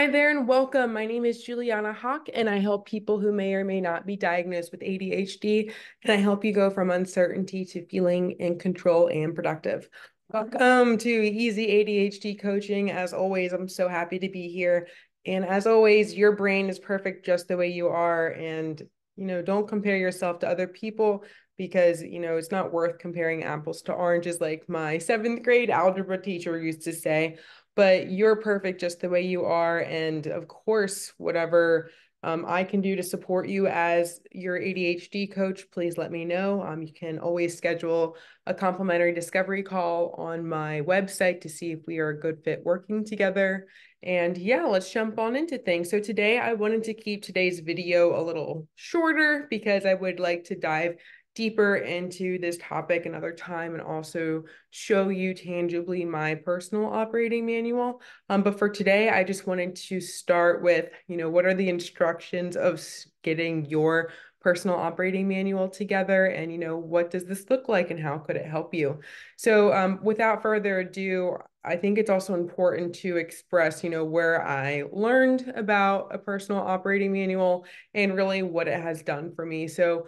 Hi there and welcome. My name is Juliana Hock and I help people who may or may not be diagnosed with ADHD and I help you go from uncertainty to feeling in control and productive. Welcome to Easy ADHD Coaching. As always, I'm so happy to be here. And as always, your brain is perfect just the way you are. And, you know, don't compare yourself to other people because, you know, it's not worth comparing apples to oranges like my seventh grade algebra teacher used to say but you're perfect just the way you are. And of course, whatever um, I can do to support you as your ADHD coach, please let me know. Um, you can always schedule a complimentary discovery call on my website to see if we are a good fit working together. And yeah, let's jump on into things. So today I wanted to keep today's video a little shorter because I would like to dive deeper into this topic another time and also show you tangibly my personal operating manual. Um, but for today, I just wanted to start with, you know, what are the instructions of getting your personal operating manual together? And you know what does this look like and how could it help you? So um, without further ado i think it's also important to express you know where i learned about a personal operating manual and really what it has done for me. So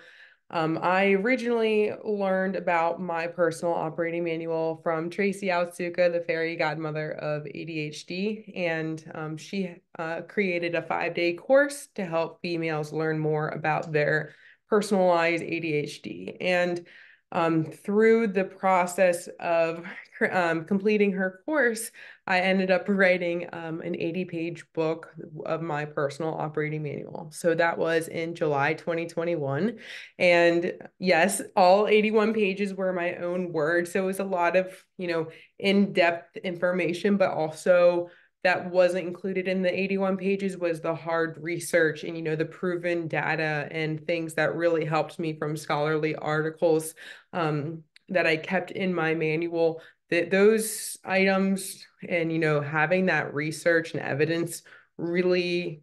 um, I originally learned about my personal operating manual from Tracy Otsuka, the fairy godmother of ADHD, and um, she uh, created a five-day course to help females learn more about their personalized ADHD. And um, through the process of um, completing her course, I ended up writing um, an 80 page book of my personal operating manual. So that was in July 2021. And yes, all 81 pages were my own words. So it was a lot of, you know, in depth information, but also that wasn't included in the 81 pages was the hard research and you know the proven data and things that really helped me from scholarly articles um, that I kept in my manual. That those items and you know having that research and evidence really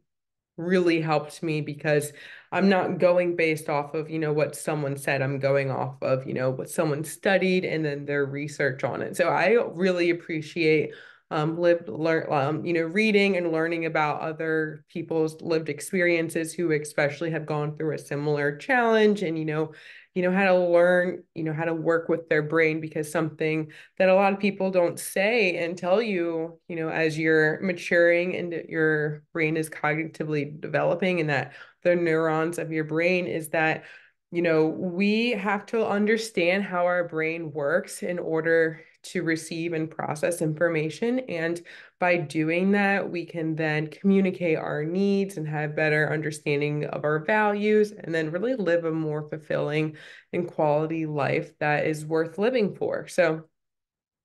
really helped me because I'm not going based off of you know what someone said. I'm going off of you know what someone studied and then their research on it. So I really appreciate um, lived learn um, you know reading and learning about other people's lived experiences who especially have gone through a similar challenge and you know you know, how to learn, you know, how to work with their brain because something that a lot of people don't say and tell you, you know, as you're maturing and your brain is cognitively developing and that the neurons of your brain is that you know, we have to understand how our brain works in order to receive and process information. And by doing that, we can then communicate our needs and have better understanding of our values and then really live a more fulfilling and quality life that is worth living for. So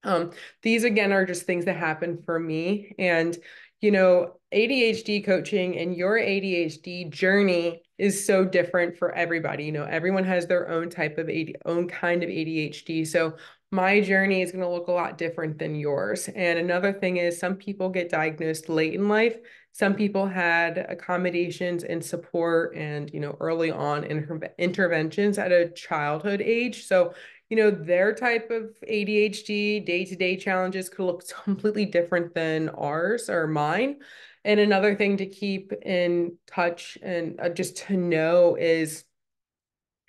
um, these again are just things that happen for me. And, you know, ADHD coaching and your ADHD journey is so different for everybody. You know, everyone has their own type of AD, own kind of ADHD. So my journey is going to look a lot different than yours. And another thing is some people get diagnosed late in life. Some people had accommodations and support and, you know, early on in interventions at a childhood age. So, you know, their type of ADHD day-to-day challenges could look completely different than ours or mine. And another thing to keep in touch and uh, just to know is,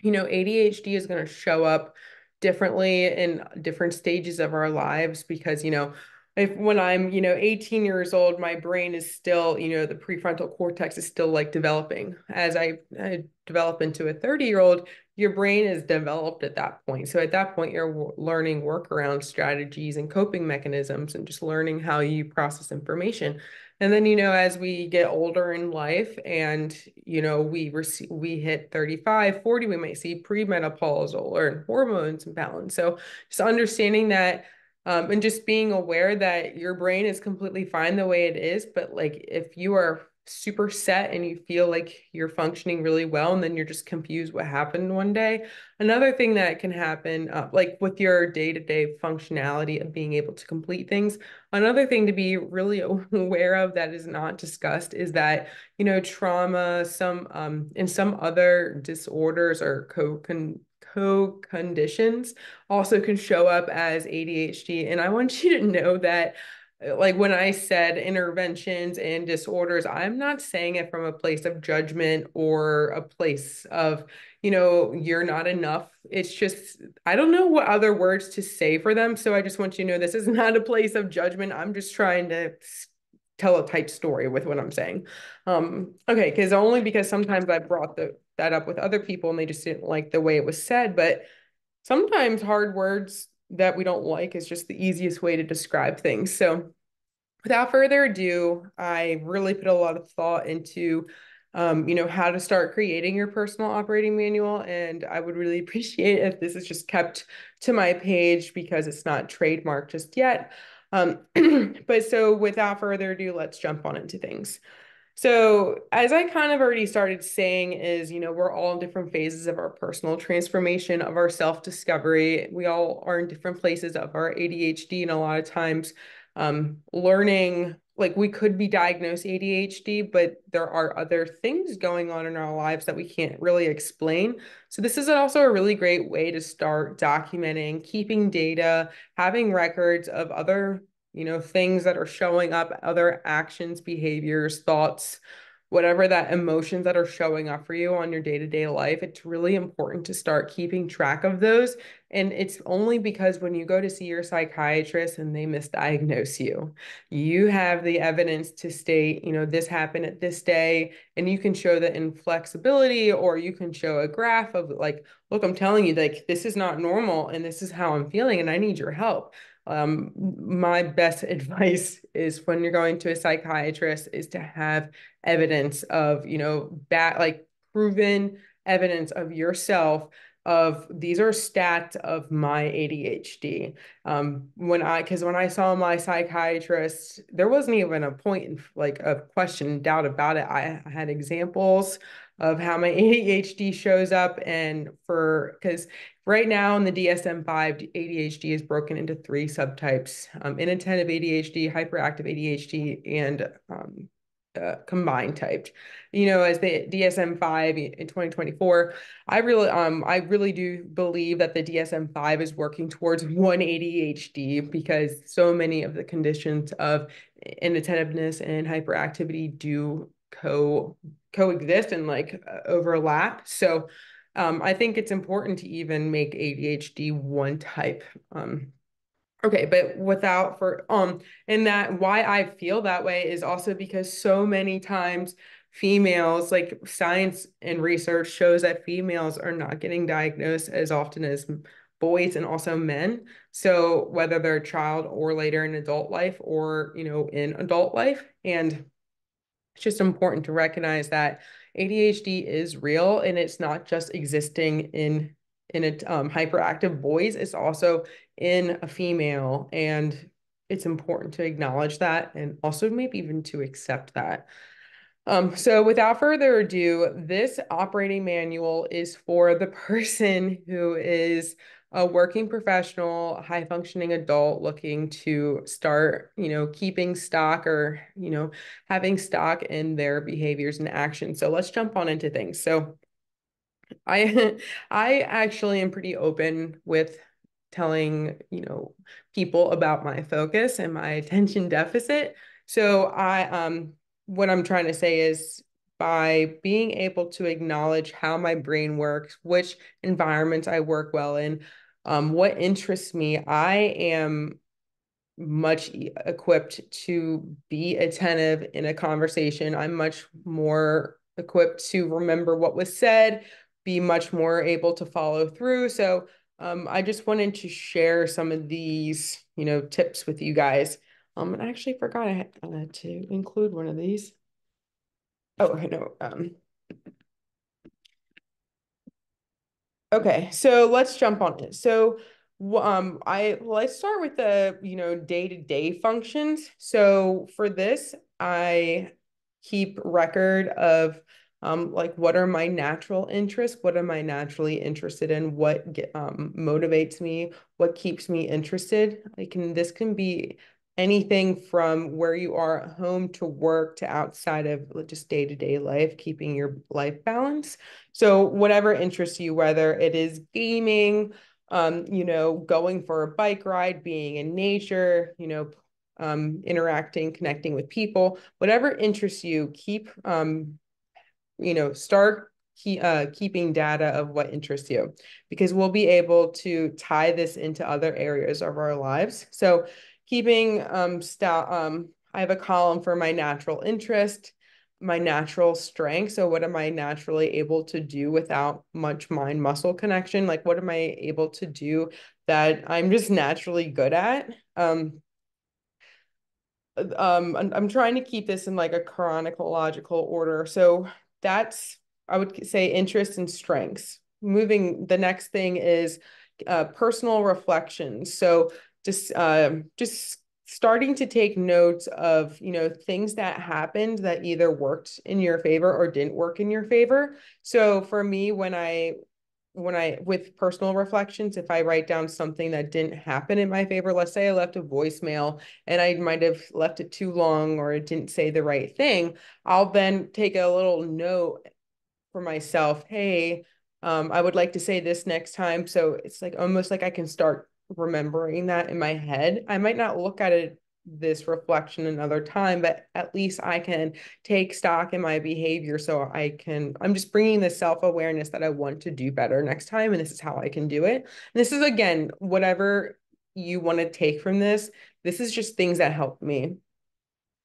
you know, ADHD is going to show up differently in different stages of our lives because, you know, if when I'm, you know, 18 years old, my brain is still, you know, the prefrontal cortex is still like developing. As I, I develop into a 30 year old, your brain is developed at that point. So at that point, you're learning workaround strategies and coping mechanisms and just learning how you process information. And then, you know, as we get older in life and, you know, we we hit 35, 40, we might see premenopausal or hormones imbalance. So just understanding that um, and just being aware that your brain is completely fine the way it is. But like if you are super set and you feel like you're functioning really well and then you're just confused what happened one day. Another thing that can happen uh, like with your day-to-day functionality of being able to complete things another thing to be really aware of that is not discussed is that you know trauma some um and some other disorders or co co-conditions also can show up as ADHD and I want you to know that like when I said interventions and disorders, I'm not saying it from a place of judgment or a place of, you know, you're not enough. It's just, I don't know what other words to say for them. So I just want you to know this is not a place of judgment. I'm just trying to tell a tight story with what I'm saying. Um, okay, because only because sometimes I brought the that up with other people and they just didn't like the way it was said. But sometimes hard words that we don't like is just the easiest way to describe things. So without further ado, I really put a lot of thought into um, you know, how to start creating your personal operating manual. And I would really appreciate if this is just kept to my page because it's not trademarked just yet. Um, but so without further ado, let's jump on into things. So, as I kind of already started saying, is you know, we're all in different phases of our personal transformation, of our self discovery. We all are in different places of our ADHD, and a lot of times, um, learning like we could be diagnosed ADHD, but there are other things going on in our lives that we can't really explain. So, this is also a really great way to start documenting, keeping data, having records of other you know, things that are showing up, other actions, behaviors, thoughts, whatever that emotions that are showing up for you on your day-to-day life it's really important to start keeping track of those. And it's only because when you go to see your psychiatrist and they misdiagnose you you have the evidence to state you know this happened at this day. And you can show the inflexibility or you can show a graph of like look i'm telling you like this is not normal and this is how i'm feeling and i need your help um, my best advice is when you're going to a psychiatrist is to have evidence of, you know, that like proven evidence of yourself of these are stats of my ADHD. Um, when I, because when I saw my psychiatrist, there wasn't even a point in like a question, doubt about it. I, I had examples of how my ADHD shows up, and for because right now in the DSM 5, ADHD is broken into three subtypes um, inattentive ADHD, hyperactive ADHD, and um, uh, combined typed. You know, as the DSM-5 in 2024, I really um I really do believe that the DSM-5 is working towards one ADHD because so many of the conditions of inattentiveness and hyperactivity do co coexist and like uh, overlap. So um, I think it's important to even make ADHD one type. Um, Okay, but without for um and that why I feel that way is also because so many times females like science and research shows that females are not getting diagnosed as often as boys and also men. So whether they're a child or later in adult life or you know in adult life and it's just important to recognize that ADHD is real and it's not just existing in in a um, hyperactive boys it's also in a female. And it's important to acknowledge that and also maybe even to accept that. Um, so without further ado this operating manual is for the person who is a working professional high functioning adult looking to start you know keeping stock or you know having stock in their behaviors and actions so let's jump on into things so I I actually am pretty open with telling, you know, people about my focus and my attention deficit. So I um what I'm trying to say is by being able to acknowledge how my brain works, which environments I work well in, um, what interests me, I am much equipped to be attentive in a conversation. I'm much more equipped to remember what was said, be much more able to follow through. So um, I just wanted to share some of these, you know, tips with you guys. Um, and I actually forgot I had uh, to include one of these. Oh, I know. Um, okay, so let's jump on it. So um, I let's start with the, you know, day-to-day -day functions. So for this, I keep record of um, like what are my natural interests what am i naturally interested in what um, motivates me what keeps me interested like can this can be anything from where you are at home to work to outside of just day-to-day life keeping your life balance so whatever interests you whether it is gaming um you know going for a bike ride being in nature you know um, interacting, connecting with people, whatever interests you, keep, um, you know, start keep, uh, keeping data of what interests you because we'll be able to tie this into other areas of our lives. So keeping um, st- um I have a column for my natural interest, my natural strength. So what am I naturally able to do without much mind muscle connection? Like what am I able to do that I'm just naturally good at? Um, um I'm, I'm trying to keep this in like a chronological order. So that's I would say interests and strengths. Moving the next thing is uh, personal reflections. So just um, just starting to take notes of you know things that happened that either worked in your favor or didn't work in your favor. So for me, when I when I with personal reflections, if I write down something that didn't happen in my favor, let's say I left a voicemail and I might have left it too long or it didn't say the right thing, I'll then take a little note for myself, hey, um, I would like to say this next time. So it's like almost like I can start remembering that in my head. I might not look at it this reflection another time, but at least I can take stock in my behavior so I can, I'm just bringing the self awareness that I want to do better next time. And this is how I can do it. And this is again, whatever you want to take from this, this is just things that help me.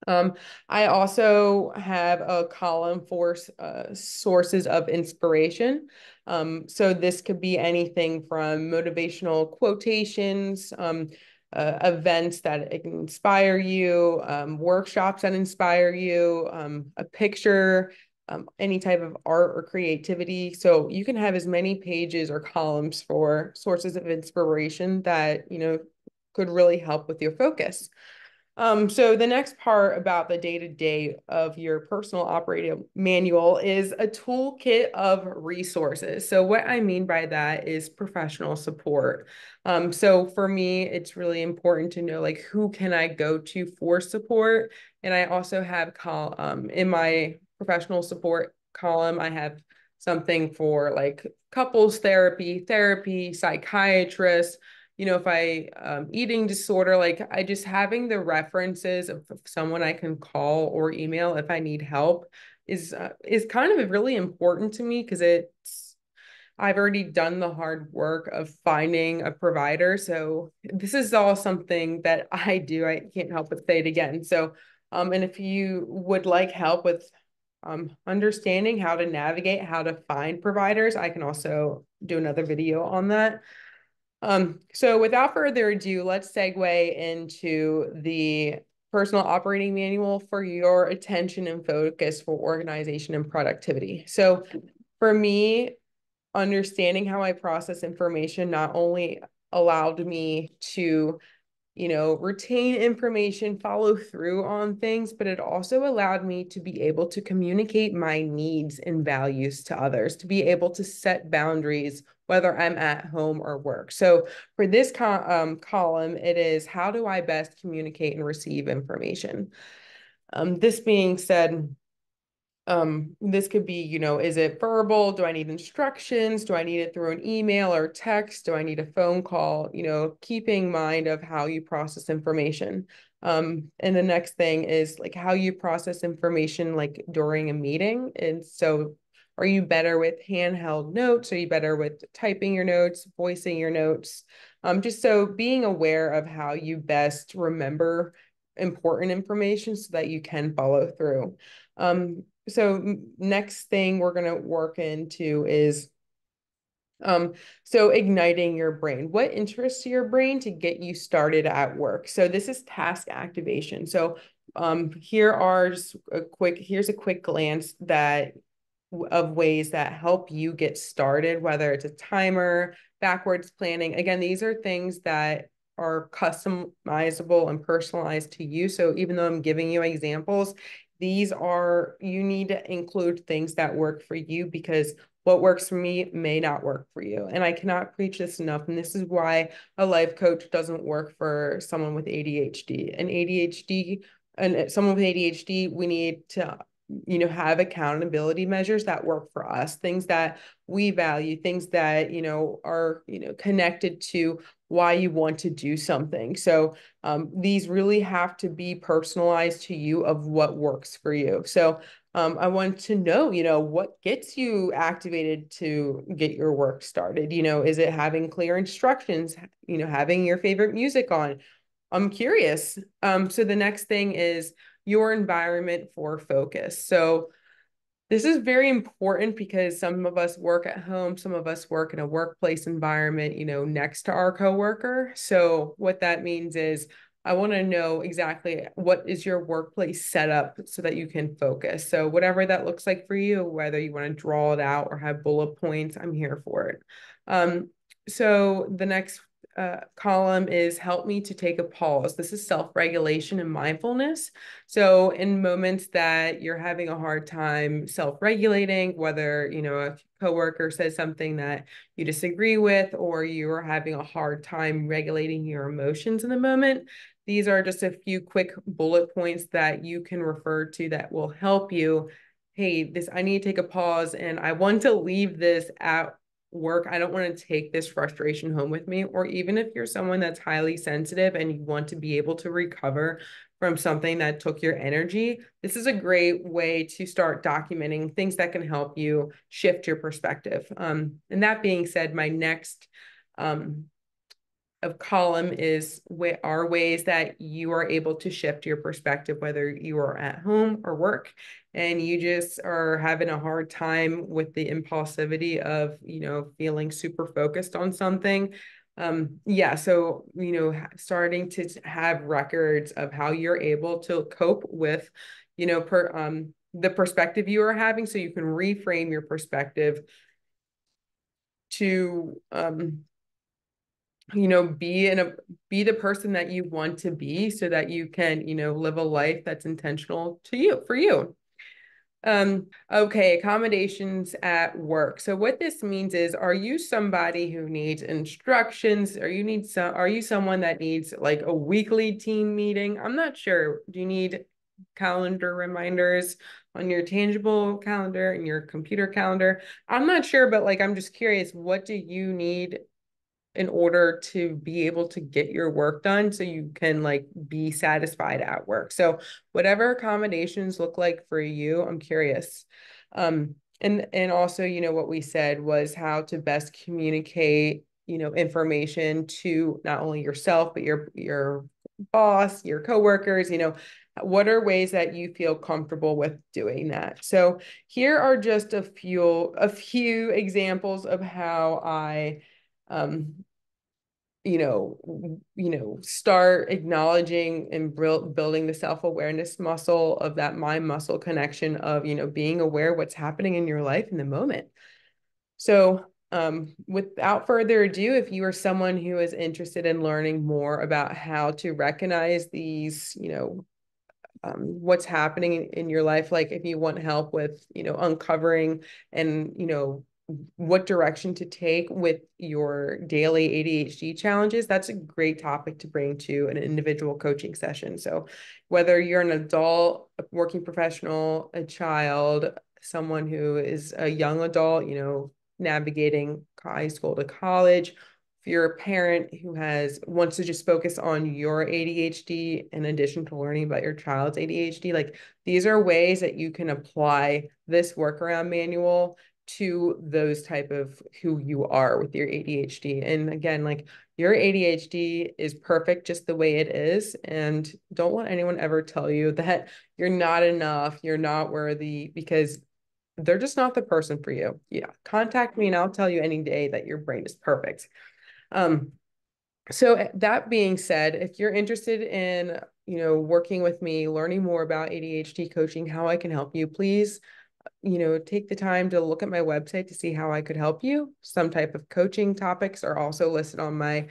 Um, I also have a column for uh, sources of inspiration. Um, so this could be anything from motivational quotations, um, uh, events that inspire you, um, workshops that inspire you, um, a picture, um, any type of art or creativity. So you can have as many pages or columns for sources of inspiration that, you know, could really help with your focus. Um, so the next part about the day-to-day of your personal operating manual is a toolkit of resources. So what I mean by that is professional support. Um, so for me, it's really important to know like who can I go to for support? And I also have call um in my professional support column, I have something for like couples therapy, therapy, psychiatrist, you know, if I um, eating disorder, like I just having the references of, someone I can call or email if I need help is uh, is kind of really important to me because it's I've already done the hard work of finding a provider. So this is all something that I do. I can't help but say it again. So um, and if you would like help with um, understanding how to navigate, how to find providers, I can also do another video on that. Um, so without further ado, let's segue into the personal operating manual for your attention and focus for organization and productivity. So for me, understanding how I process information not only allowed me to you know, retain information, follow through on things, but it also allowed me to be able to communicate my needs and values to others, to be able to set boundaries, whether I'm at home or work. So for this co- um, column, it is how do I best communicate and receive information? Um, this being said, um, this could be, you know, is it verbal? Do I need instructions? Do I need it through an email or text? Do I need a phone call? You know, keeping mind of how you process information. Um, and the next thing is like how you process information like during a meeting. And so are you better with handheld notes? Are you better with typing your notes, voicing your notes? Um, just so being aware of how you best remember important information so that you can follow through. Um, so next thing we're going to work into is um, so igniting your brain. What interests your brain to get you started at work? So this is task activation. So um, here are just a quick, here's a quick glance that of ways that help you get started, whether it's a timer, backwards planning. Again, these are things that are customizable and personalized to you. So even though I'm giving you examples, these are, you need to include things that work for you because what works for me may not work for you. And I cannot preach this enough. And this is why a life coach doesn't work for someone with ADHD. And ADHD, and someone with ADHD, we need to you know have accountability measures that work for us things that we value things that you know are you know connected to why you want to do something. So um, these really have to be personalized to you of what works for you. So um, I want to know, you know, what gets you activated to get your work started? You know, is it having clear instructions, you know, having your favorite music on? I'm curious. Um, so the next thing is your environment for focus. So this is very important because some of us work at home, some of us work in a workplace environment, you know, next to our coworker. So what that means is I want to know exactly what is your workplace setup so that you can focus. So whatever that looks like for you, whether you want to draw it out or have bullet points, I'm here for it. Um, so the next uh, column is help me to take a pause. This is self-regulation and mindfulness. So in moments that you're having a hard time self-regulating, whether, you know, a coworker says something that you disagree with, or you are having a hard time regulating your emotions in the moment, these are just a few quick bullet points that you can refer to that will help you. Hey, this, I need to take a pause and I want to leave this at work. I don't want to take this frustration home with me. Or even if you're someone that's highly sensitive and you want to be able to recover from something that took your energy, this is a great way to start documenting things that can help you shift your perspective. Um, and that being said, my next um, of column is what are ways that you are able to shift your perspective, whether you are at home or work, and you just are having a hard time with the impulsivity of, you know, feeling super focused on something. Um, yeah, so, you know, starting to have records of how you're able to cope with, you know, per um the perspective you are having so you can reframe your perspective to um you know be in a be the person that you want to be so that you can you know live a life that's intentional to you for you. Um okay accommodations at work. So what this means is are you somebody who needs instructions? Or you need some are you someone that needs like a weekly team meeting? I'm not sure. Do you need calendar reminders on your tangible calendar and your computer calendar? I'm not sure but like i'm just curious what do you need in order to be able to get your work done so you can like be satisfied at work. So whatever accommodations look like for you, I'm curious. Um and and also, you know, what we said was how to best communicate, you know, information to not only yourself but your your boss, your coworkers, you know, what are ways that you feel comfortable with doing that so here are just a few a few examples of how i um, you know, you know, start acknowledging and build building the self-awareness muscle of that mind muscle connection of, you know, being aware what's happening in your life in the moment. So um, without further ado, if you are someone who is interested in learning more about how to recognize these, you know, um, what's happening in, in your life, like if you want help with, you know, uncovering and, you know, what direction to take with your daily ADHD challenges, that's a great topic to bring to an individual coaching session. So, whether you're an adult, a working professional, a child, someone who is a young adult, you know, navigating high school to college, if you're a parent who has wants to just focus on your ADHD in addition to learning about your child's ADHD, like these are ways that you can apply this workaround manual to those type of who you are with your ADHD. And again, like your ADHD is perfect just the way it is. And don't let anyone ever tell you that you're not enough, you're not worthy, because they're just not the person for you. Yeah. Contact me and I'll tell you any day that your brain is perfect. Um, so eh, that being said, if you're interested in, you know, working with me, learning more about ADHD coaching, how I can help you, please you know, take the time to look at my website to see how I could help you. Some type of coaching topics are also listed on my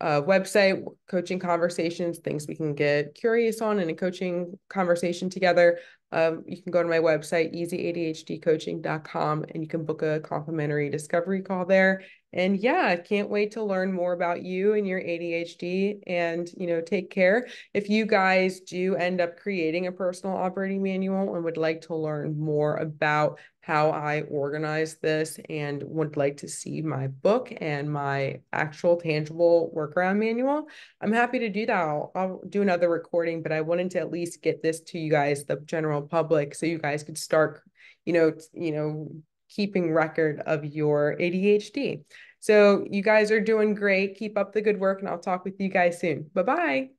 uh, website, coaching conversations, things we can get curious on in a coaching conversation together. Um, you can go to my website, easyadhdcoaching.com, and you can book a complimentary discovery call there. And yeah, I can't wait to learn more about you and your ADHD and, you know, take care. If you guys do end up creating a personal operating manual and would like to learn more about how I organize this and would like to see my book and my actual tangible workaround manual, I'm happy to do that. I'll, I'll do another recording, but I wanted to at least get this to you guys, the general public, so you guys could start, you know, you know, keeping record of your ADHD. So you guys are doing great. Keep up the good work and I'll talk with you guys soon. Bye-bye.